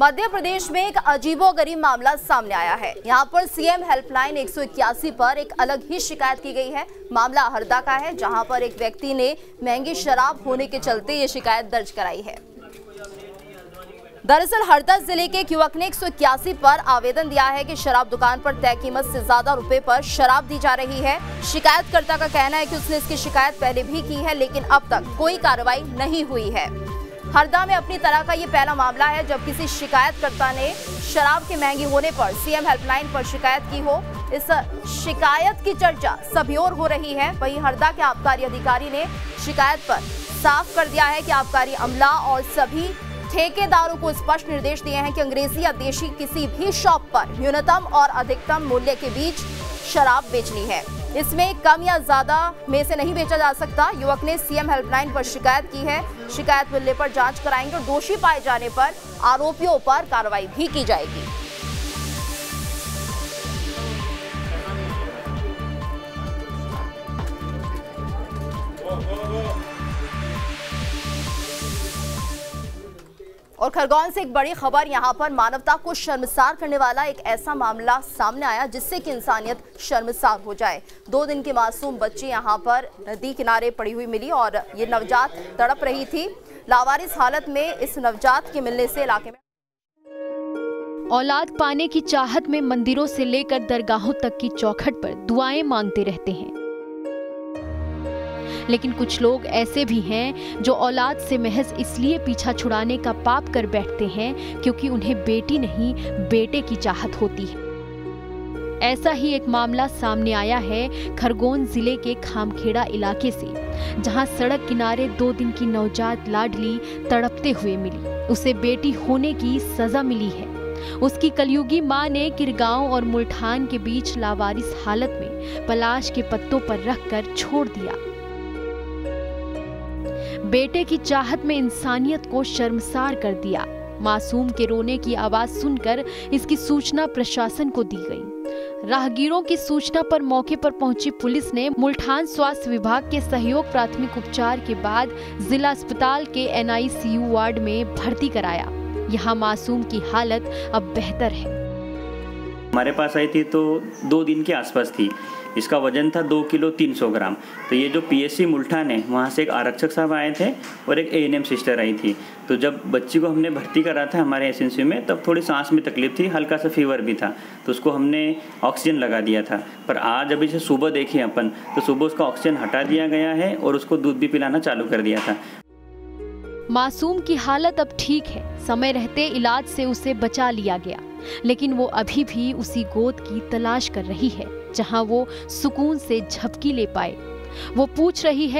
मध्य प्रदेश में एक अजीबोगरीब मामला सामने आया है। यहाँ पर सीएम हेल्पलाइन एक पर एक अलग ही शिकायत की गई है। मामला हरदा का है, जहाँ पर एक व्यक्ति ने महँगी शराब होने के चलते ये शिकायत दर्ज कराई है। दरअसल हरदा ज़िले के एक युवक ने एक पर आवेदन दिया है कि शराब दुकान पर तय कीमत से ज़्यादा रुपए पर शराब दी जा रही है। शिकायतकर्ता का कहना है कि उसने इसकी शिकायत पहले भी की है, लेकिन अब तक कोई कार्रवाई नहीं हुई है। हरदा में अपनी तरह का ये पहला मामला है, जब किसी शिकायतकर्ता ने शराब के महँगी होने पर सीएम हेल्पलाइन पर शिकायत की हो। इस शिकायत की चर्चा सभी और हो रही है। वहीं हरदा के आबकारी अधिकारी ने शिकायत पर साफ़ कर दिया है कि आबकारी अमला और सभी ठेकेदारों को स्पष्ट निर्देश दिए हैं कि अंग्रेज़ी या देशी किसी भी शॉप पर न्यूनतम और अधिकतम मूल्य के बीच शराब बेचनी है। इसमें कम या ज़्यादा में से नहीं बेचा जा सकता। युवक ने सीएम हेल्पलाइन पर शिकायत की है। शिकायत मिलने पर जाँच कराएँगे और दोषी पाए जाने पर आरोपियों पर कार्रवाई भी की जाएगी। और खरगोन से एक बड़ी खबर यहाँ पर मानवता को शर्मसार करने वाला एक ऐसा मामला सामने आया जिससे कि इंसानियत शर्मसार हो जाए। दो दिन की मासूम बच्ची यहाँ पर नदी किनारे पड़ी हुई मिली और ये नवजात तड़प रही थी। लावारिस हालत में इस नवजात के मिलने से इलाके में औलाद पाने की चाहत में मंदिरों से लेकर दरगाहों तक की चौखट पर दुआएँ मांगते रहते हैं। लेकिन कुछ लोग ऐसे भी हैं जो औलाद से महज इसलिए पीछा छुड़ाने का पाप कर बैठते हैं क्योंकि उन्हें बेटी नहीं, बेटे की चाहत होती है। ऐसा ही एक मामला सामने आया है खरगोन ज़िले के खामखेड़ा इलाके से, जहाँ सड़क किनारे दो दिन की नवजात लाडली तड़पते हुए मिली। उसे बेटी होने की सजा मिली है। उसकी कलयुगी माँ ने किरगांव और मुल्ठान के बीच लावारिस हालत में पलाश के पत्तों पर रखकर छोड़ दिया। बेटे की चाहत में इंसानियत को शर्मसार कर दिया। मासूम के रोने की आवाज़ सुनकर इसकी सूचना प्रशासन को दी गई। राहगीरों की सूचना पर मौके पर पहुँची पुलिस ने मुल्ठान स्वास्थ्य विभाग के सहयोग प्राथमिक उपचार के बाद जिला अस्पताल के एनआईसीयू वार्ड में भर्ती कराया। यहाँ मासूम की हालत अब बेहतर है। हमारे पास आई थी तो दो दिन के आसपास थी। इसका वज़न था दो किलो तीन सौ ग्राम। तो ये जो पीएससी मुल्ठान है, वहाँ से एक आरक्षक साहब आए थे और एक एएनएम सिस्टर आई थी। तो जब बच्ची को हमने भर्ती करा था हमारे एसएनसी में, तब थोड़ी सांस में तकलीफ़ थी हल्का सा फीवर भी था। तो उसको हमने ऑक्सीजन लगा दिया था। पर आज अभी से सुबह देखिए अपन तो सुबह उसका ऑक्सीजन हटा दिया गया है और उसको दूध भी पिलाना चालू कर दिया था। मासूम की हालत अब ठीक है। समय रहते इलाज से उसे बचा लिया गया। लेकिन वो अभी भी उसी गोद की तलाश कर रही है, जहाँ वो सुकून से झपकी ले पाए। वो पूछ रही है